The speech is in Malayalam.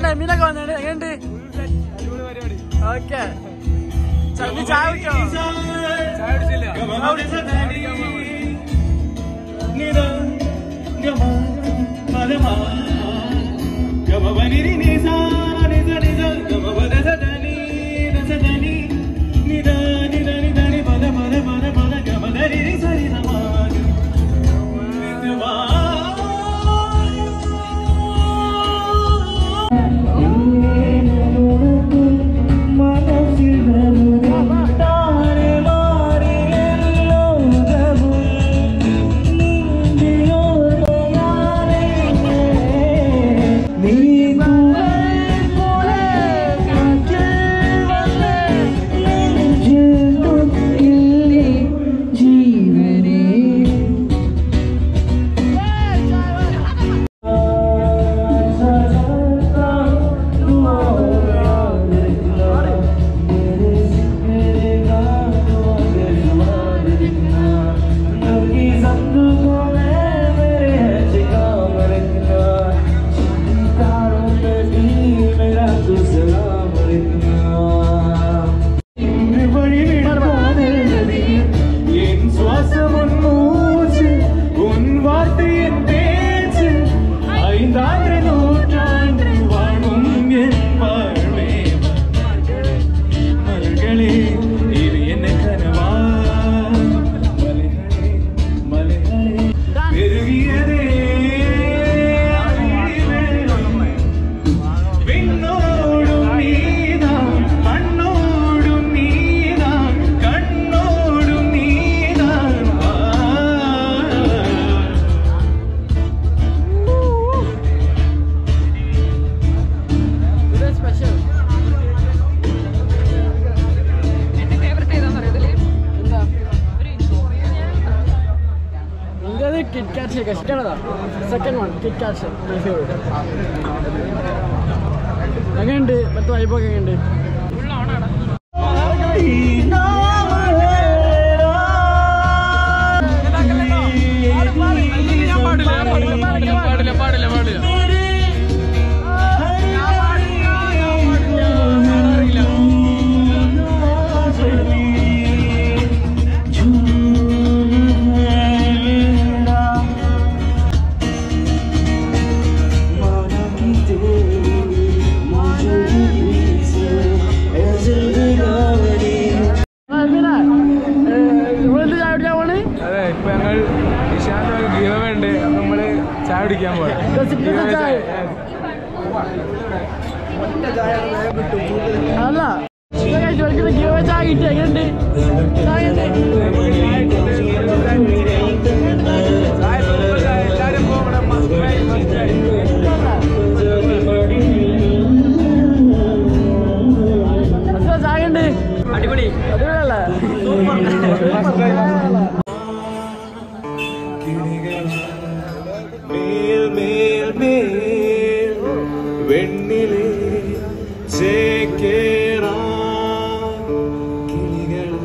നല്ല എമീനൊക്കെ വന്നിട്ട് എങ്ങനെയുണ്ട്? ഓക്കെ. ചന്ദ് ചായ കുടിക്കോ വിണ്ണോടും KitKat shake ഇഷ്ടമാണതാ second one KitKat shake my favourite എങ്ങനെയുണ്ട് മറ്റേ വൈബൊക്കെ എങ്ങനെയുണ്ട് കുടിക്കാൻ പോയത് അല്ല. ചായ കിട്ടി. എങ്ങനെയുണ്ട്? ചായ അടിപൊളി. അടിപൊളിയല്ല? வெண்ணிலே சேக்கேரா கிளிகள்